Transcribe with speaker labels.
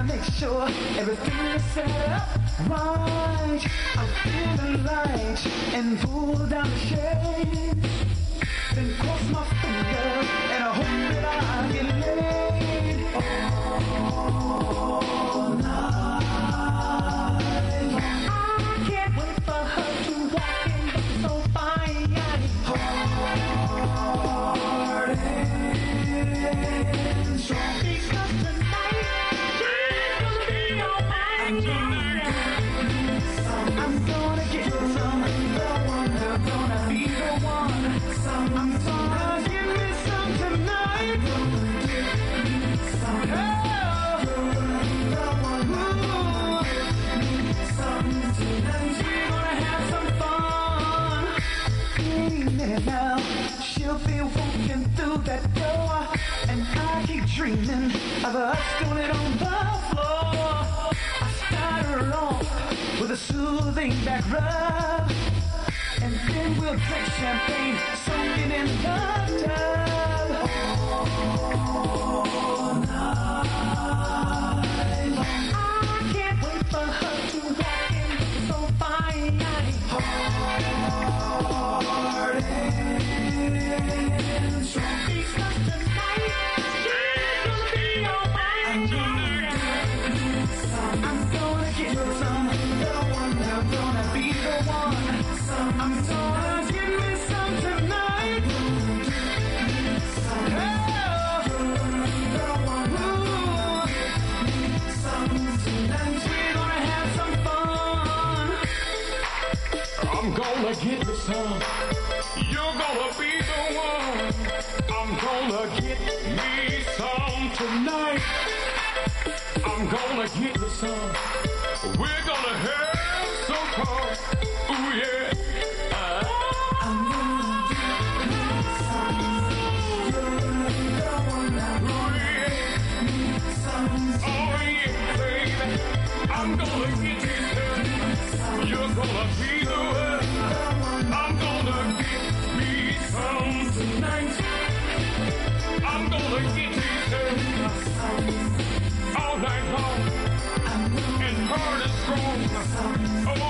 Speaker 1: I make sure everything is set up right. I feel the light and pull down the shade. Then cross my fingers and I hope that I get laid. there now. She'll be walking through that door. And I keep dreaming of us doing it on the floor. I start her off with a soothing back rub. And then we'll drink champagne, soaking in the tub. I'm
Speaker 2: gonna get me some. You're gonna be the one. I'm gonna get me some tonight. I'm gonna get me some. We're gonna have some fun. Ooh yeah. I'm gonna get. You're gonna be the one. I'm gonna get me some tonight. I'm gonna get. All night long. And hard. Oh.